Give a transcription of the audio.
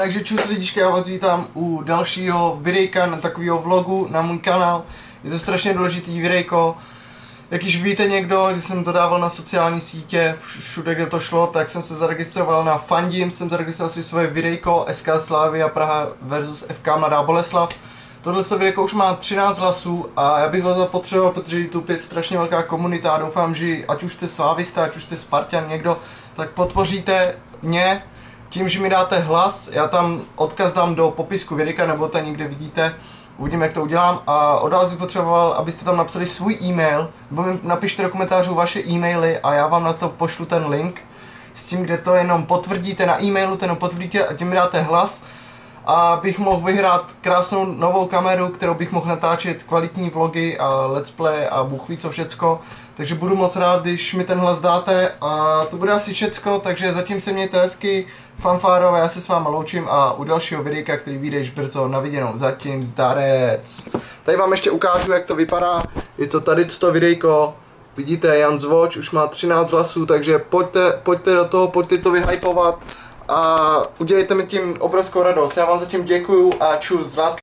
Takže čus lidičky, já vás vítám u dalšího videjka na takového vlogu na můj kanál. Je to strašně důležitý videjko. Jak již víte někdo, když jsem to dával na sociální sítě, všude kde to šlo, tak jsem se zaregistroval na Fandim, jsem zaregistroval si svoje videjko SK Slavia Praha versus FK Mladá Boleslav. Tohle se videjko už má 13 hlasů a já bych ho zapotřeboval, protože YouTube je strašně velká komunita a doufám, že ať už jste slávista, ať už jste Spartan někdo, tak podpoříte mě tím, že mi dáte hlas, já tam odkaz dám do popisku videa, nebo to někde vidíte, uvidím, jak to udělám. A od vás bych potřeboval, abyste tam napsali svůj e-mail, nebo mi napište do komentářů vaše e-maily a já vám na to pošlu ten link. S tím, kde to jenom potvrdíte na e-mailu, ten potvrdíte a tím mi dáte hlas a bych mohl vyhrát krásnou novou kameru, kterou bych mohl natáčet kvalitní vlogy a let's play a bůh ví co všecko. Takže budu moc rád, když mi ten hlas dáte a to bude asi všecko, takže zatím se mějte hezky, fanfárové, já se s váma loučím a u dalšího videa, který vyjde již brzo na viděnou, zatím zdarec. Tady vám ještě ukážu, jak to vypadá, je to tady to videjko, vidíte, Jan Zvoč už má 13 hlasů, takže pojďte, pojďte do toho, pojďte to vyhypovat a udělejte mi tím obrovskou radost. Já vám zatím děkuju a čus, z lásky.